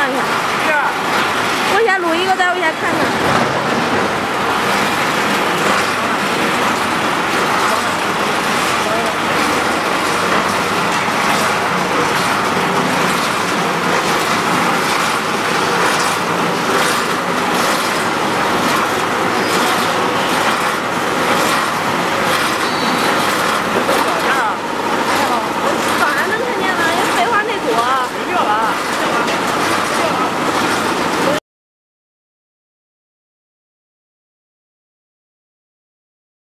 看一下，是我先录一个，再我先看看。